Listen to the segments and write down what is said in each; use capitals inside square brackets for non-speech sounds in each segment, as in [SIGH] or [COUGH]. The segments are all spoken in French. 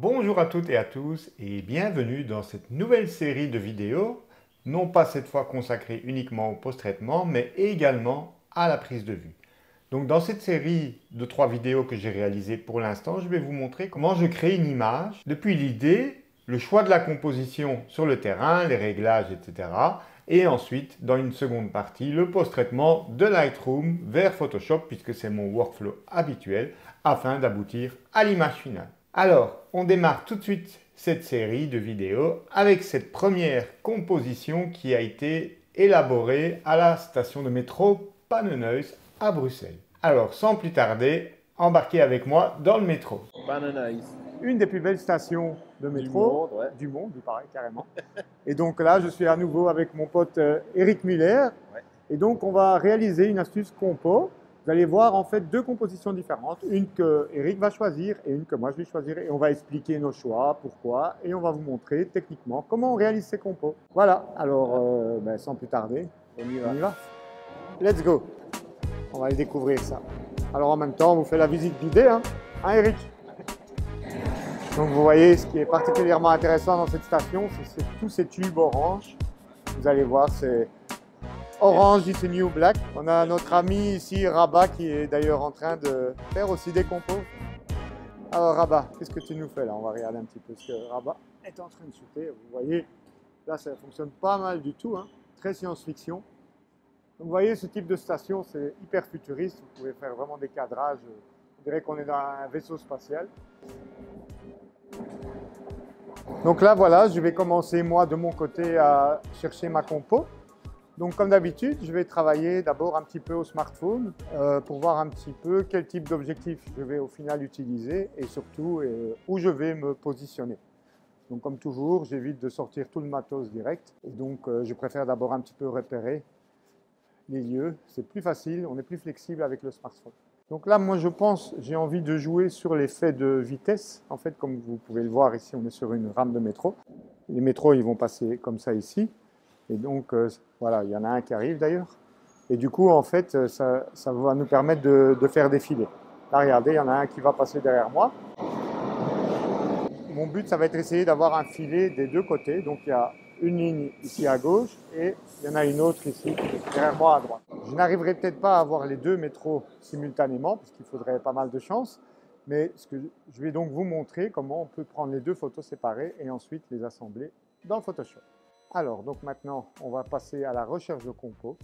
Bonjour à toutes et à tous et bienvenue dans cette nouvelle série de vidéos, non pas cette fois consacrée uniquement au post-traitement, mais également à la prise de vue. Donc dans cette série de trois vidéos que j'ai réalisées pour l'instant, je vais vous montrer comment je crée une image depuis l'idée, le choix de la composition sur le terrain, les réglages, etc. Et ensuite, dans une seconde partie, le post-traitement de Lightroom vers Photoshop, puisque c'est mon workflow habituel, afin d'aboutir à l'image finale. Alors, on démarre tout de suite cette série de vidéos avec cette première composition qui a été élaborée à la station de métro Pannenhuis à Bruxelles. Alors, sans plus tarder, embarquez avec moi dans le métro. Pannenhuis. Une des plus belles stations de métro du monde, il paraît carrément. Et donc là, je suis à nouveau avec mon pote euh, Eric Muller. Et donc, on va réaliser une astuce compo vous allez voir en fait deux compositions différentes, une que Eric va choisir et une que moi je vais choisir et on va expliquer nos choix, pourquoi et on va vous montrer techniquement comment on réalise ces compos. Voilà, alors euh, ben, sans plus tarder, on y, va. on y va. Let's go On va aller découvrir ça. Alors en même temps, on vous fait la visite guidée, hein, hein Eric? Donc vous voyez, ce qui est particulièrement intéressant dans cette station, c'est tous ces tubes orange. Vous allez voir, c'est Orange is the new black. On a notre ami ici, Rabat, qui est d'ailleurs en train de faire aussi des compos. Alors Rabat, qu'est-ce que tu nous fais là? On va regarder un petit peu ce que Rabat est en train de shooter. Vous voyez, là ça fonctionne pas mal du tout, hein. très science-fiction. Vous voyez, ce type de station, c'est hyper futuriste. Vous pouvez faire vraiment des cadrages. On dirait qu'on est dans un vaisseau spatial. Donc là, voilà, je vais commencer moi de mon côté à chercher ma compo. Donc comme d'habitude, je vais travailler d'abord un petit peu au smartphone euh, pour voir un petit peu quel type d'objectif je vais au final utiliser et surtout euh, où je vais me positionner. Donc comme toujours, j'évite de sortir tout le matos direct et donc euh, je préfère d'abord un petit peu repérer les lieux. C'est plus facile, on est plus flexible avec le smartphone. Donc là, moi je pense, j'ai envie de jouer sur l'effet de vitesse. En fait, comme vous pouvez le voir ici, on est sur une rame de métro. Les métros, ils vont passer comme ça ici. Et donc, euh, voilà, il y en a un qui arrive d'ailleurs. Et du coup, en fait, euh, ça, va nous permettre de, faire défiler. Là, regardez, il y en a un qui va passer derrière moi. Mon but, ça va être essayer d'avoir un filet des deux côtés. Donc, il y a une ligne ici à gauche et il y en a une autre ici derrière moi à droite. Je n'arriverai peut-être pas à avoir les deux métros simultanément puisqu'il faudrait pas mal de chance. Mais ce que je vais donc vous montrer comment on peut prendre les deux photos séparées et ensuite les assembler dans Photoshop. Alors, donc maintenant, on va passer à la recherche de compos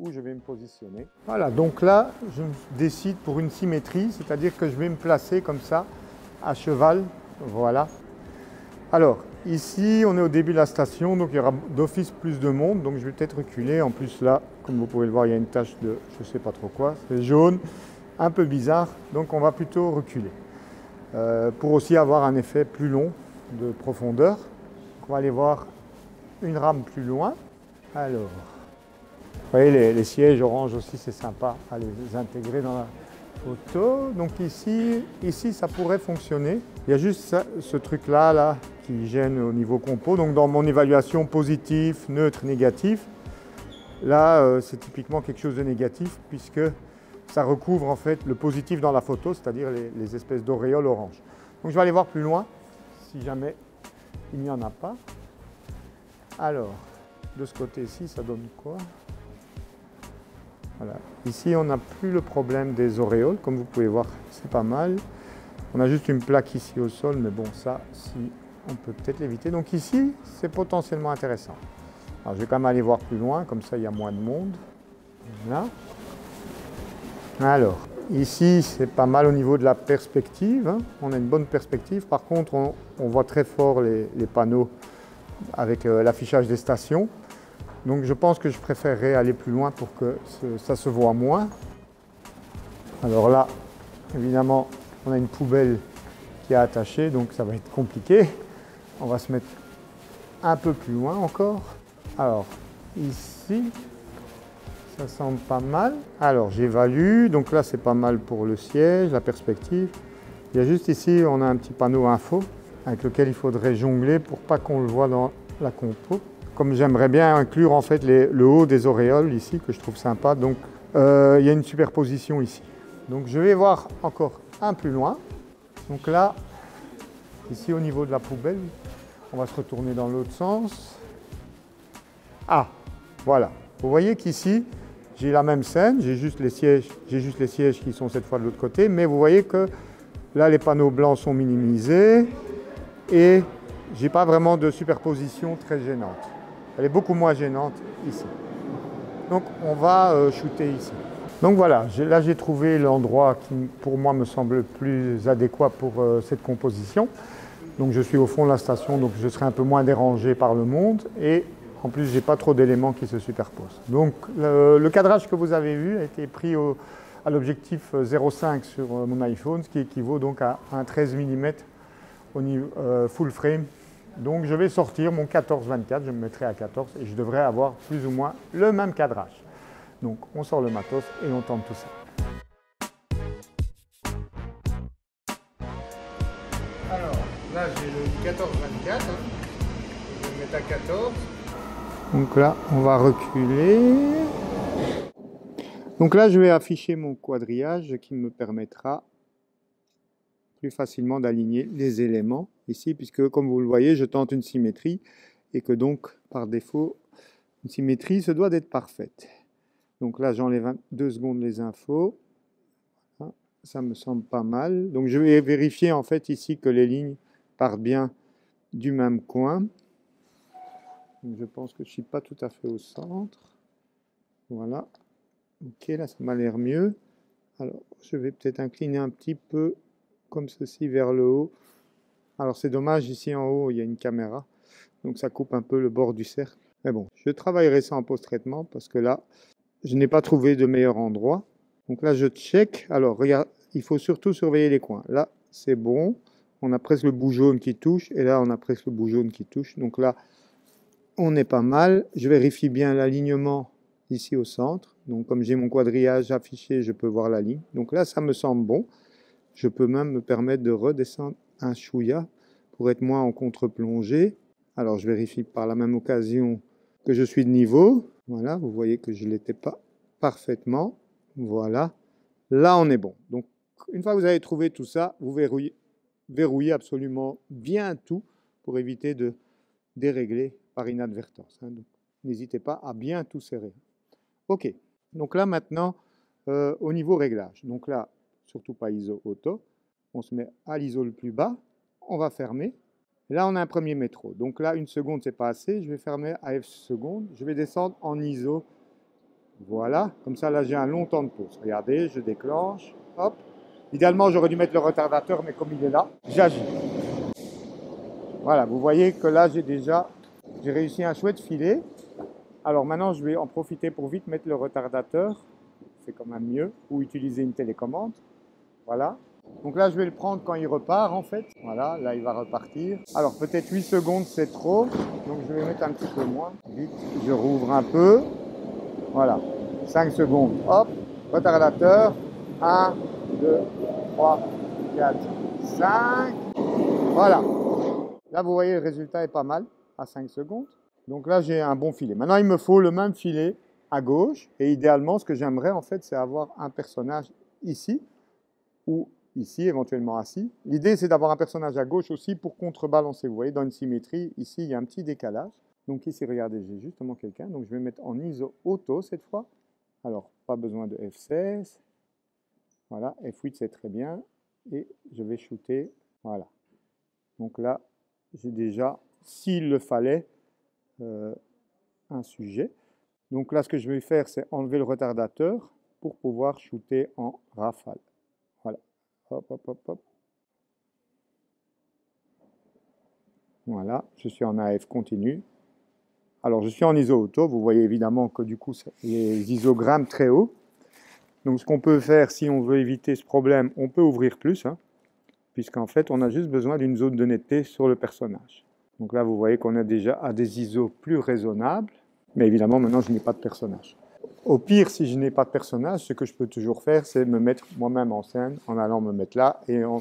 où je vais me positionner. Voilà, donc là, je décide pour une symétrie, c'est-à-dire que je vais me placer comme ça, à cheval, voilà. Alors, ici, on est au début de la station, donc il y aura d'office plus de monde, donc je vais peut-être reculer. En plus, là, comme vous pouvez le voir, il y a une tache de je ne sais pas trop quoi, c'est jaune, un peu bizarre, donc on va plutôt reculer. Euh, pour aussi avoir un effet plus long de profondeur. On va aller voir une rame plus loin. Alors, vous voyez les, sièges orange aussi, c'est sympa à les intégrer dans la photo. Donc ici, ici ça pourrait fonctionner. Il y a juste ce truc-là là, qui gêne au niveau compo. Donc dans mon évaluation positif, neutre, négatif, là euh, c'est typiquement quelque chose de négatif puisque ça recouvre en fait le positif dans la photo, c'est-à-dire les espèces d'auréoles orange. Donc je vais aller voir plus loin si jamais il n'y en a pas. Alors, de ce côté-ci, ça donne quoi? Voilà. Ici, on n'a plus le problème des auréoles. Comme vous pouvez voir, c'est pas mal. On a juste une plaque ici au sol, mais bon, ça, si on peut peut-être l'éviter. Donc ici, c'est potentiellement intéressant. Je vais quand même aller voir plus loin, comme ça, il y a moins de monde. Voilà. Alors, ici, c'est pas mal au niveau de la perspective. Hein. On a une bonne perspective. Par contre, on, voit très fort les panneaux avec euh, l'affichage des stations. Donc je pense que je préférerais aller plus loin pour que ça se voit moins. Alors là, évidemment, on a une poubelle qui est attachée, donc ça va être compliqué. On va se mettre un peu plus loin encore. Alors, ici, ça semble pas mal. Alors, j'évalue. Donc là, c'est pas mal pour le siège, la perspective. Il y a juste ici, on a un petit panneau info avec lequel il faudrait jongler pour pas qu'on le voit dans la compo. Comme j'aimerais bien inclure en fait le haut des auréoles ici, que je trouve sympa, donc euh, il y a une superposition ici. Donc je vais voir encore un plus loin. Donc là, Ici, au niveau de la poubelle, on va se retourner dans l'autre sens. Ah, voilà. Vous voyez qu'ici, j'ai la même scène, j'ai juste juste les sièges qui sont cette fois de l'autre côté, mais vous voyez que là, les panneaux blancs sont minimisés et j'ai pas vraiment de superposition très gênante. Elle est beaucoup moins gênante ici. Donc on va euh, shooter ici. Donc voilà, là j'ai trouvé l'endroit qui pour moi me semble le plus adéquat pour euh, cette composition. Donc je suis au fond de la station, donc je serai un peu moins dérangé par le monde et en plus j'ai pas trop d'éléments qui se superposent. Donc le, cadrage que vous avez vu a été pris à l'objectif 0,5 sur euh, mon iPhone, ce qui équivaut donc à un 13 mm au niveau full frame donc je vais sortir mon 14-24, je me mettrai à 14 et je devrais avoir plus ou moins le même cadrage. Donc on sort le matos et on tente tout ça. Alors là j'ai le 14-24, hein. je vais me mettre à 14. Donc là on va reculer. Donc là je vais afficher mon quadrillage qui me permettra plus facilement d'aligner les éléments ici, puisque comme vous le voyez, je tente une symétrie et que donc, par défaut, une symétrie se doit d'être parfaite. Donc là, j'enlève deux secondes les infos. Ça me semble pas mal. Donc je vais vérifier en fait ici que les lignes partent bien du même coin. je pense que je ne suis pas tout à fait au centre. Voilà. Ok, là ça m'a l'air mieux. Alors je vais peut-être incliner un petit peu comme ceci vers le haut. Alors c'est dommage, ici en haut, il y a une caméra, donc ça coupe un peu le bord du cercle. Mais bon, je travaillerai ça en post-traitement parce que là, je n'ai pas trouvé de meilleur endroit. Donc là, je check. Alors, regarde, il faut surtout surveiller les coins. Là, c'est bon. On a presque le bout jaune qui touche. Et là, on a presque le bout jaune qui touche. Donc là, on est pas mal. Je vérifie bien l'alignement ici au centre. Donc comme j'ai mon quadrillage affiché, je peux voir la ligne. Donc là, ça me semble bon. Je peux même me permettre de redescendre un chouïa pour être moins en contre-plongée. Alors je vérifie par la même occasion que je suis de niveau. Voilà, vous voyez que je ne l'étais pas parfaitement. Voilà, là on est bon. Donc une fois que vous avez trouvé tout ça, vous verrouillez, absolument bien tout pour éviter de dérégler par inadvertance. Hein. N'hésitez pas à bien tout serrer. Ok, donc là maintenant, euh, au niveau réglage. Donc là, surtout pas ISO auto. On se met à l'ISO le plus bas, on va fermer. là, on a un premier métro. Donc là, une seconde, c'est pas assez. Je vais fermer à F secondes. Je vais descendre en ISO. Voilà. Comme ça, là, j'ai un long temps de pause. Regardez, je déclenche. Hop. Idéalement, j'aurais dû mettre le retardateur, mais comme il est là, j'agis. Voilà, vous voyez que là, j'ai déjà j'ai réussi un chouette filet. Alors maintenant, je vais en profiter pour vite mettre le retardateur. C'est quand même mieux. Ou utiliser une télécommande. Voilà. Donc là, je vais le prendre quand il repart, en fait. Voilà, là, il va repartir. Alors, peut-être 8 secondes, c'est trop. Donc, je vais mettre un petit peu moins. Vite, je rouvre un peu. Voilà. 5 secondes. Hop, retardateur. 1, 2, 3, 4, 5. Voilà. Là, vous voyez, le résultat est pas mal à 5 secondes. Donc là, j'ai un bon filet. Maintenant, il me faut le même filet à gauche. Et idéalement, ce que j'aimerais, en fait, c'est avoir un personnage ici ou ici, éventuellement assis. L'idée, c'est d'avoir un personnage à gauche aussi pour contrebalancer. Vous voyez, dans une symétrie, ici, il y a un petit décalage. Donc ici, regardez, j'ai justement quelqu'un. Donc je vais mettre en ISO auto cette fois. Alors, pas besoin de F16. Voilà, F8, c'est très bien. Et je vais shooter. Voilà. Donc là, j'ai déjà, s'il le fallait, euh, un sujet. Donc là, ce que je vais faire, c'est enlever le retardateur pour pouvoir shooter en rafale. Hop. Voilà, je suis en AF continu. Alors, je suis en ISO auto. Vous voyez évidemment que du coup, les isogrammes très hauts. Donc, ce qu'on peut faire, si on veut éviter ce problème, on peut ouvrir plus, hein, puisqu'en fait, on a juste besoin d'une zone de netteté sur le personnage. Donc là, vous voyez qu'on est déjà à des ISO plus raisonnables. Mais évidemment, maintenant, je n'ai pas de personnage. Au pire, si je n'ai pas de personnage, ce que je peux toujours faire, c'est me mettre moi-même en scène en allant me mettre là et en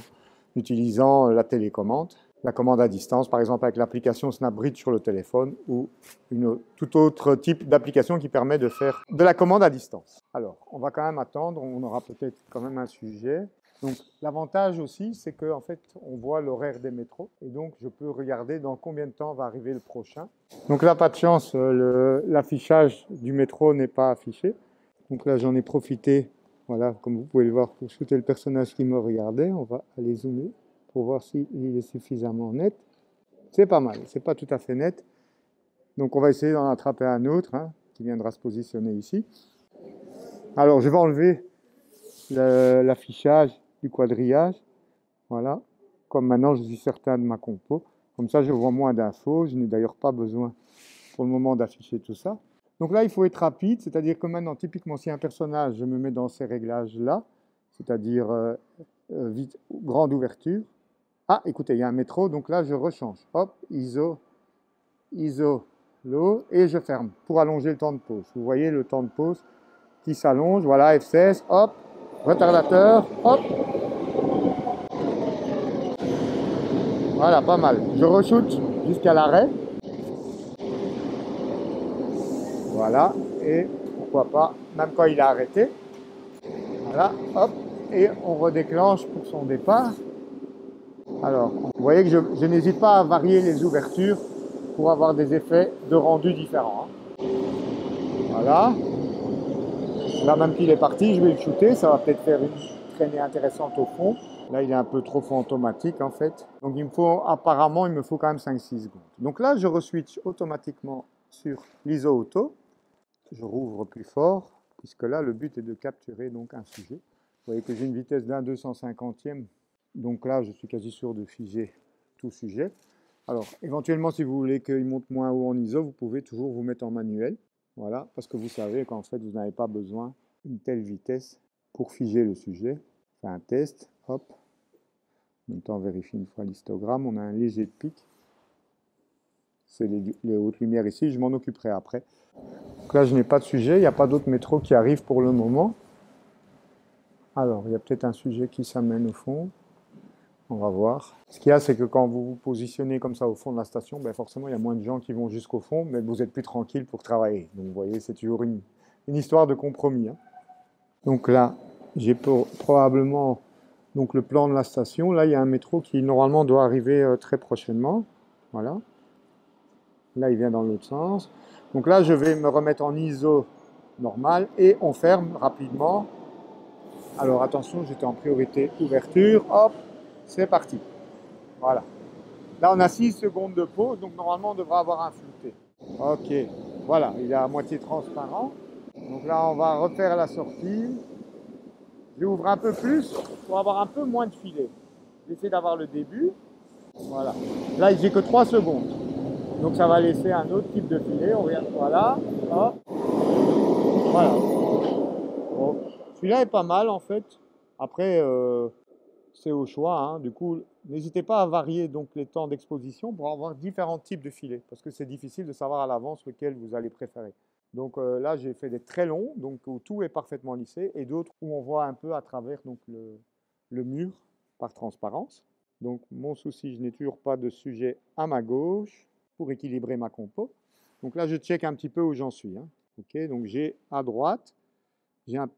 utilisant la télécommande, la commande à distance, par exemple avec l'application SnapBridge sur le téléphone ou une, tout autre type d'application qui permet de faire de la commande à distance. Alors, on va quand même attendre, on aura peut-être quand même un sujet. Donc l'avantage aussi, c'est qu'en en fait, on voit l'horaire des métros et donc je peux regarder dans combien de temps va arriver le prochain. Donc là, pas de chance, euh, l'affichage du métro n'est pas affiché. Donc là, j'en ai profité, voilà, comme vous pouvez le voir, pour shooter le personnage qui me regardait. On va aller zoomer pour voir s'il est suffisamment net. C'est pas mal, c'est pas tout à fait net. Donc on va essayer d'en attraper un autre hein, qui viendra se positionner ici. Alors je vais enlever l'affichage du quadrillage. Voilà. Comme maintenant je suis certain de ma compo. Comme ça je vois moins d'infos. Je n'ai d'ailleurs pas besoin pour le moment d'afficher tout ça. Donc là il faut être rapide. C'est-à-dire que maintenant typiquement si un personnage je me mets dans ces réglages là. C'est-à-dire euh, euh, grande ouverture. Ah écoutez il y a un métro donc là je rechange. Hop ISO. ISO low et je ferme pour allonger le temps de pause. Vous voyez le temps de pause qui s'allonge. Voilà F16. Hop retardateur, hop. Voilà, pas mal. Je re-shoot jusqu'à l'arrêt. Voilà, et pourquoi pas, même quand il a arrêté. Voilà, hop, et on redéclenche pour son départ. Alors, vous voyez que je, n'hésite pas à varier les ouvertures pour avoir des effets de rendu différents. Hein. Voilà. Là, même qu'il est parti, je vais le shooter. Ça va peut-être faire une traînée intéressante au fond. Là, il est un peu trop fantomatique en fait. Donc, il me faut, apparemment, il me faut quand même 5-6 secondes. Donc là, je re-switch automatiquement sur l'ISO auto. Je rouvre plus fort, puisque là, le but est de capturer donc un sujet. Vous voyez que j'ai une vitesse d'un 250e. Donc là, je suis quasi sûr de figer tout sujet. Alors, éventuellement, si vous voulez qu'il monte moins haut en ISO, vous pouvez toujours vous mettre en manuel. Voilà, parce que vous savez qu'en fait, vous n'avez pas besoin d'une telle vitesse pour figer le sujet. Fait un test, hop. En même temps, on vérifie une fois l'histogramme. On a un léger pic. C'est les, hautes lumières ici. Je m'en occuperai après. Donc là, je n'ai pas de sujet. Il n'y a pas d'autres métros qui arrivent pour le moment. Alors, il y a peut-être un sujet qui s'amène au fond. On va voir. Ce qu'il y a, c'est que quand vous vous positionnez comme ça au fond de la station, ben forcément, il y a moins de gens qui vont jusqu'au fond, mais vous êtes plus tranquille pour travailler. Donc, vous voyez, c'est toujours une, histoire de compromis. Hein. Donc là, j'ai probablement donc, le plan de la station. Là, il y a un métro qui, normalement, doit arriver euh, très prochainement. Voilà. Là, il vient dans l'autre sens. Donc là, je vais me remettre en ISO normal et on ferme rapidement. Alors attention, j'étais en priorité ouverture. Hop, c'est parti. Voilà. Là, on a 6 secondes de pause, donc normalement, on devra avoir un flouté. Ok, voilà, il est à moitié transparent. Donc là, on va refaire la sortie. J'ouvre un peu plus pour avoir un peu moins de filet. J'essaie d'avoir le début. Voilà. Là, j'ai que 3 secondes. Donc ça va laisser un autre type de filet. On regarde, voilà. Voilà. Celui-là est pas mal en fait. Après, euh, c'est au choix. Hein. Du coup, n'hésitez pas à varier donc les temps d'exposition pour avoir différents types de filets, parce que c'est difficile de savoir à l'avance lequel vous allez préférer. Donc euh, là, j'ai fait des très longs, donc où tout est parfaitement lissé, et d'autres où on voit un peu à travers donc, le, mur par transparence. Donc mon souci, je n'ai toujours pas de sujet à ma gauche pour équilibrer ma compo. Donc là, je check un petit peu où j'en suis. Hein. Ok, donc j'ai à droite, j'ai un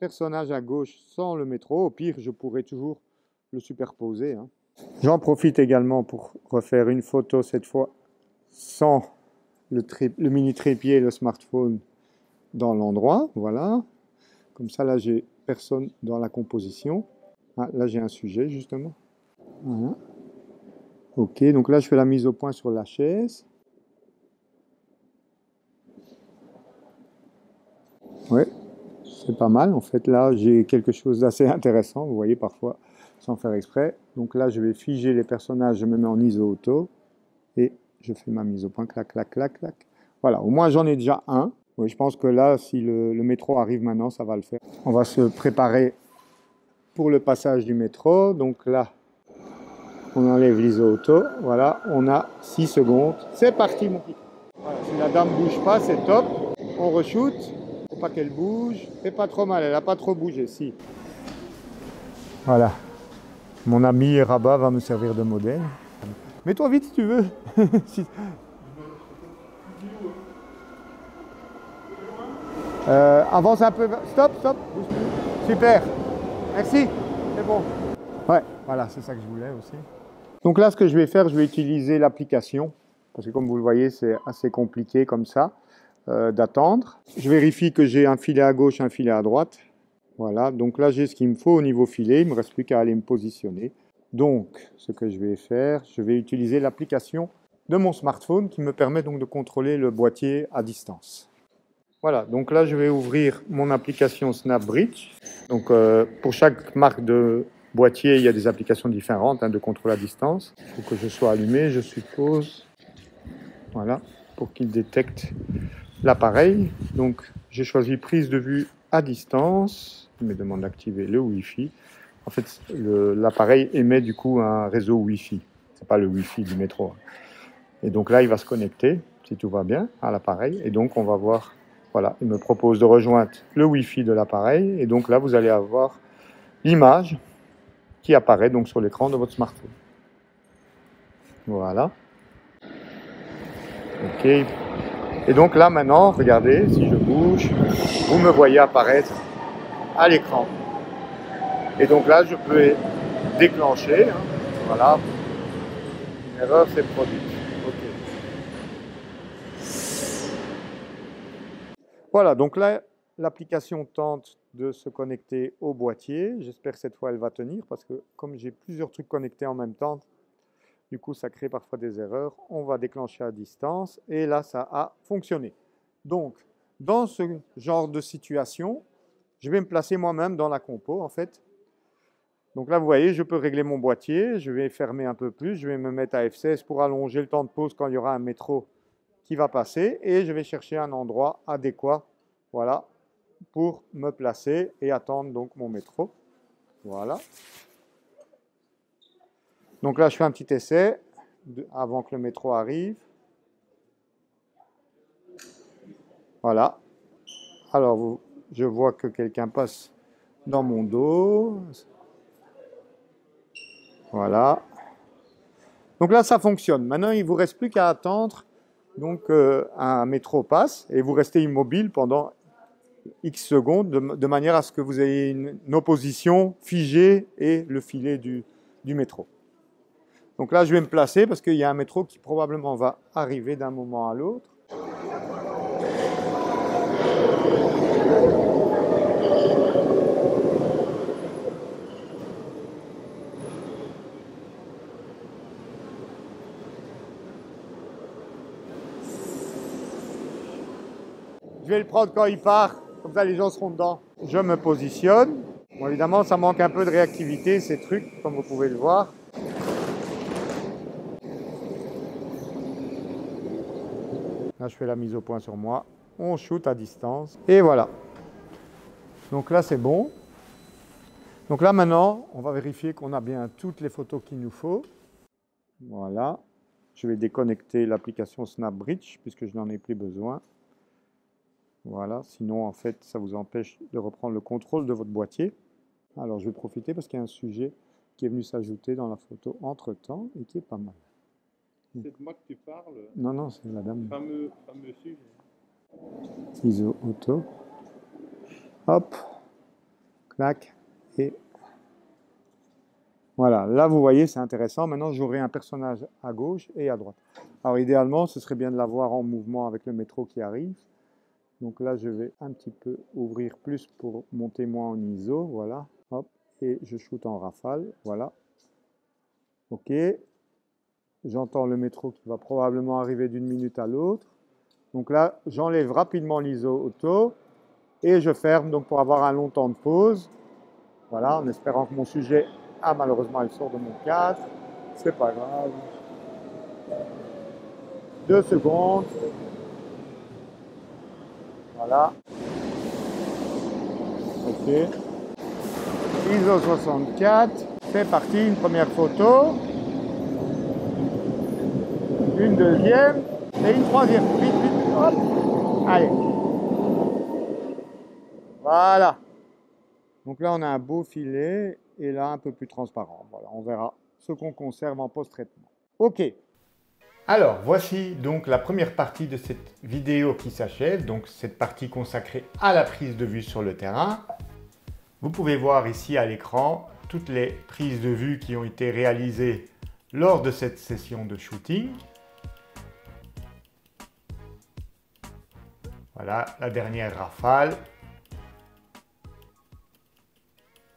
personnage à gauche sans le métro. Au pire, je pourrais toujours le superposer. Hein. J'en profite également pour refaire une photo cette fois sans le, mini trépied et le smartphone dans l'endroit. Voilà. Comme ça, là, j'ai personne dans la composition. Ah, là, j'ai un sujet, justement. Voilà. Ok, donc là, je fais la mise au point sur la chaise. Ouais, c'est pas mal. En fait, là, j'ai quelque chose d'assez [LAUGHS] intéressant. Vous voyez, parfois, sans faire exprès. Donc là, je vais figer les personnages, je me mets en ISO auto et je fais ma mise au point, clac, clac, clac, clac. Voilà, au moins j'en ai déjà un. Oui, je pense que là, si le, métro arrive maintenant, ça va le faire. On va se préparer pour le passage du métro. Donc là, on enlève l'ISO auto. Voilà, on a 6 secondes. C'est parti, mon petit. si la dame bouge pas, c'est top. On re-shoot. Faut pas qu'elle bouge. C'est pas trop mal, elle a pas trop bougé, si. Voilà. Mon ami Rabat va me servir de modèle. Mets-toi vite si tu veux. [LAUGHS] euh, avance un peu. Stop, stop. Super. Merci. C'est bon. Ouais, voilà, c'est ça que je voulais aussi. Donc là, ce que je vais faire, je vais utiliser l'application, parce que comme vous le voyez, c'est assez compliqué comme ça euh, d'attendre. Je vérifie que j'ai un filet à gauche, un filet à droite. Voilà, donc là, j'ai ce qu'il me faut au niveau filet. Il me reste plus qu'à aller me positionner. Donc, ce que je vais faire, je vais utiliser l'application de mon smartphone qui me permet donc de contrôler le boîtier à distance. Voilà, donc là je vais ouvrir mon application SnapBridge. Donc euh, pour chaque marque de boîtier, il y a des applications différentes hein, de contrôle à distance. Il faut que je sois allumé, je suppose. Voilà, pour qu'il détecte l'appareil. Donc j'ai choisi prise de vue à distance. Il me demande d'activer le Wi-Fi. En fait, l'appareil émet du coup un réseau Wi-Fi. C'est pas le Wi-Fi du métro. Hein. Et donc là, il va se connecter, si tout va bien, à l'appareil. Et donc, on va voir, voilà, il me propose de rejoindre le Wi-Fi de l'appareil. Et donc là, vous allez avoir l'image qui apparaît donc sur l'écran de votre smartphone. Voilà. OK. Et donc là, maintenant, regardez, si je bouge, vous me voyez apparaître l'écran. Et donc là, je peux déclencher. Hein, voilà. Une erreur s'est produite. Voilà, donc là, l'application tente de se connecter au boîtier. J'espère que cette fois, elle va tenir parce que comme j'ai plusieurs trucs connectés en même temps, du coup, ça crée parfois des erreurs. On va déclencher à distance et là, ça a fonctionné. Donc, dans ce genre de situation, je vais me placer moi-même dans la compo, en fait. Donc là, vous voyez, je peux régler mon boîtier. Je vais fermer un peu plus. Je vais me mettre à F16 pour allonger le temps de pause quand il y aura un métro qui va passer et je vais chercher un endroit adéquat, voilà, pour me placer et attendre donc mon métro. Voilà. Donc là, je fais un petit essai avant que le métro arrive. Voilà. Alors, je vois que quelqu'un passe dans mon dos. Voilà. Donc là, ça fonctionne. Maintenant, il ne vous reste plus qu'à attendre donc euh, un métro passe et vous restez immobile pendant X secondes de, manière à ce que vous ayez une, opposition figée et le filet du, du métro. Donc là, je vais me placer parce qu'il y a un métro qui probablement va arriver d'un moment à l'autre. Je vais le prendre quand il part, comme ça les gens seront dedans. Je me positionne. Bon, évidemment, ça manque un peu de réactivité, ces trucs, comme vous pouvez le voir. Là, je fais la mise au point sur moi. On shoot à distance. Et voilà. Donc là, c'est bon. Donc là, maintenant, on va vérifier qu'on a bien toutes les photos qu'il nous faut. Voilà. Je vais déconnecter l'application SnapBridge puisque je n'en ai plus besoin. Voilà, sinon en fait ça vous empêche de reprendre le contrôle de votre boîtier. Alors je vais profiter parce qu'il y a un sujet qui est venu s'ajouter dans la photo entre temps et qui est pas mal. C'est de moi que tu parles Non, non, c'est la dame. Fameux, fameux sujet. ISO auto. Hop, clac, et voilà, là vous voyez, c'est intéressant. Maintenant, j'aurai un personnage à gauche et à droite. Alors idéalement, ce serait bien de l'avoir en mouvement avec le métro qui arrive. Donc là, je vais un petit peu ouvrir plus pour monter moins en ISO, voilà. Hop, et je shoot en rafale, voilà. Ok. J'entends le métro qui va probablement arriver d'une minute à l'autre. Donc là, j'enlève rapidement l'ISO auto et je ferme donc pour avoir un long temps de pause. Voilà, en espérant que mon sujet, ah malheureusement, elle sort de mon cadre. C'est pas grave. Deux secondes. Voilà. Ok. ISO 64. C'est parti, une première photo. Une deuxième. Et une troisième. Vite, vite. Allez. Voilà. Donc là, on a un beau filet et là, un peu plus transparent. Voilà, on verra ce qu'on conserve en post-traitement. OK. Alors, voici donc la première partie de cette vidéo qui s'achève, donc cette partie consacrée à la prise de vue sur le terrain. Vous pouvez voir ici à l'écran toutes les prises de vue qui ont été réalisées lors de cette session de shooting. Voilà la dernière rafale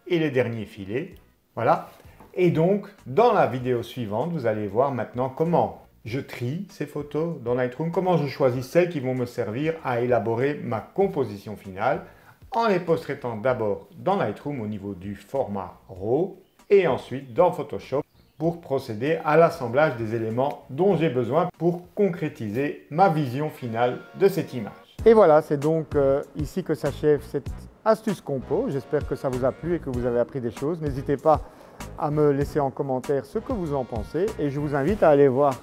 et les derniers filets. Voilà. Et donc, dans la vidéo suivante, vous allez voir maintenant comment je trie ces photos dans Lightroom, comment je choisis celles qui vont me servir à élaborer ma composition finale en les post-traitant d'abord dans Lightroom au niveau du format RAW et ensuite dans Photoshop pour procéder à l'assemblage des éléments dont j'ai besoin pour concrétiser ma vision finale de cette image. Et voilà, c'est donc euh, ici que s'achève cette astuce compo. J'espère que ça vous a plu et que vous avez appris des choses. N'hésitez pas à me laisser en commentaire ce que vous en pensez et je vous invite à aller voir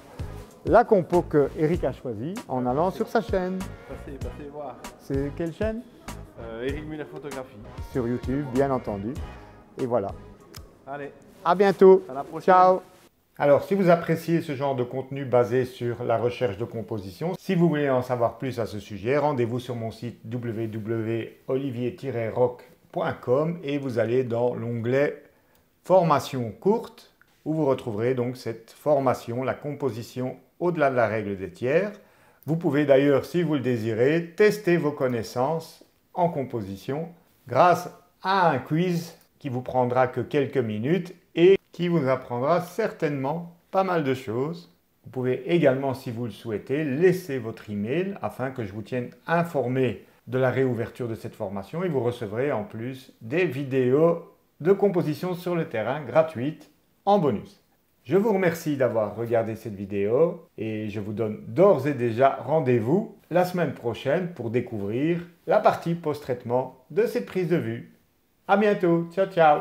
la compo que Eric a choisie en allant sur sa chaîne. Passez, passez voir. C'est quelle chaîne? Euh, Eric Muller Photographie. Sur YouTube, bien entendu. Et voilà. Allez. À bientôt. À la prochaine. Ciao. Alors, si vous appréciez ce genre de contenu basé sur la recherche de composition, si vous voulez en savoir plus à ce sujet, rendez-vous sur mon site www.olivier-rock.com et vous allez dans l'onglet Formation courte où vous retrouverez donc cette formation, la composition au-delà de la règle des tiers. Vous pouvez d'ailleurs, si vous le désirez, tester vos connaissances en composition grâce à un quiz qui vous prendra que quelques minutes et qui vous apprendra certainement pas mal de choses. Vous pouvez également, si vous le souhaitez, laisser votre email afin que je vous tienne informé de la réouverture de cette formation et vous recevrez en plus des vidéos de composition sur le terrain gratuites en bonus. Je vous remercie d'avoir regardé cette vidéo et je vous donne d'ores et déjà rendez-vous la semaine prochaine pour découvrir la partie post-traitement de cette prise de vue. A bientôt, ciao ciao